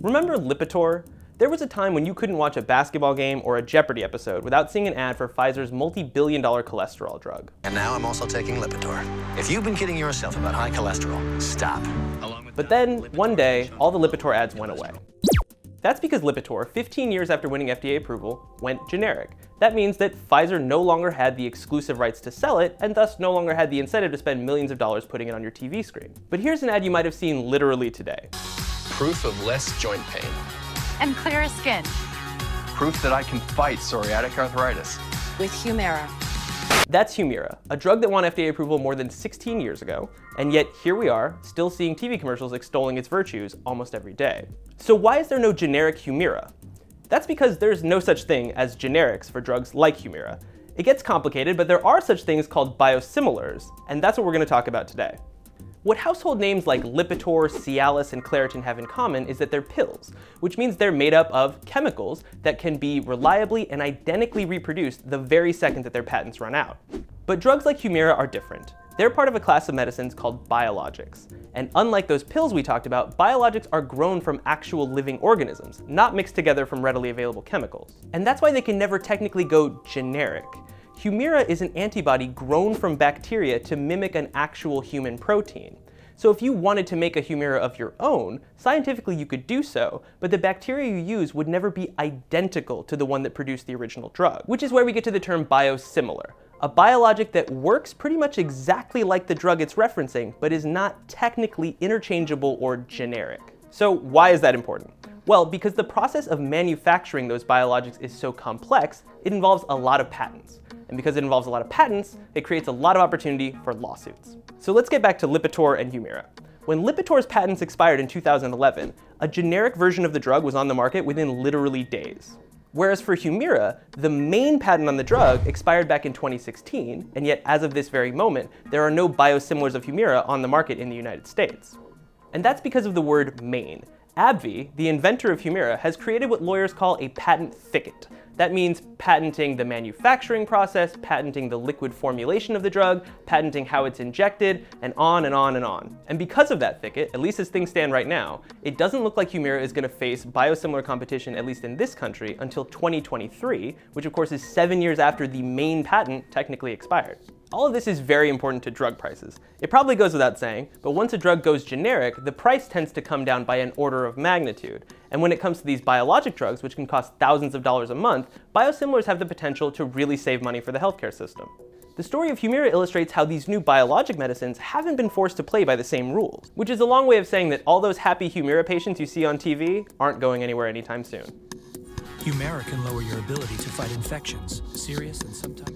Remember Lipitor? There was a time when you couldn't watch a basketball game or a Jeopardy episode without seeing an ad for Pfizer's multi-billion dollar cholesterol drug. And now I'm also taking Lipitor. If you've been kidding yourself about high cholesterol, stop. But then, one day, all the Lipitor ads went away. That's because Lipitor, 15 years after winning FDA approval, went generic. That means that Pfizer no longer had the exclusive rights to sell it, and thus no longer had the incentive to spend millions of dollars putting it on your TV screen. But here's an ad you might have seen literally today. Proof of less joint pain. And clearer skin. Proof that I can fight psoriatic arthritis. With Humira. That's Humira, a drug that won FDA approval more than 16 years ago, and yet here we are, still seeing TV commercials extolling its virtues almost every day. So why is there no generic Humira? That's because there's no such thing as generics for drugs like Humira. It gets complicated, but there are such things called biosimilars, and that's what we're going to talk about today. What household names like Lipitor, Cialis, and Claritin have in common is that they're pills, which means they're made up of chemicals that can be reliably and identically reproduced the very second that their patents run out. But drugs like Humira are different. They're part of a class of medicines called biologics. And unlike those pills we talked about, biologics are grown from actual living organisms, not mixed together from readily available chemicals. And that's why they can never technically go generic. Humira is an antibody grown from bacteria to mimic an actual human protein. So if you wanted to make a Humira of your own, scientifically you could do so, but the bacteria you use would never be identical to the one that produced the original drug, which is where we get to the term biosimilar, a biologic that works pretty much exactly like the drug it's referencing, but is not technically interchangeable or generic. So why is that important? Well, because the process of manufacturing those biologics is so complex, it involves a lot of patents. And because it involves a lot of patents, it creates a lot of opportunity for lawsuits. So let's get back to Lipitor and Humira. When Lipitor's patents expired in 2011, a generic version of the drug was on the market within literally days. Whereas for Humira, the main patent on the drug expired back in 2016, and yet as of this very moment, there are no biosimilars of Humira on the market in the United States. And that's because of the word main. AbbVie, the inventor of Humira, has created what lawyers call a patent thicket. That means patenting the manufacturing process, patenting the liquid formulation of the drug, patenting how it's injected, and on and on and on. And because of that thicket, at least as things stand right now, it doesn't look like Humira is going to face biosimilar competition, at least in this country, until 2023, which of course is seven years after the main patent technically expired. All of this is very important to drug prices. It probably goes without saying, but once a drug goes generic, the price tends to come down by an order of magnitude. And when it comes to these biologic drugs, which can cost thousands of dollars a month, biosimilars have the potential to really save money for the healthcare system. The story of Humira illustrates how these new biologic medicines haven't been forced to play by the same rules, which is a long way of saying that all those happy Humira patients you see on TV aren't going anywhere anytime soon. Humira can lower your ability to fight infections, serious and sometimes...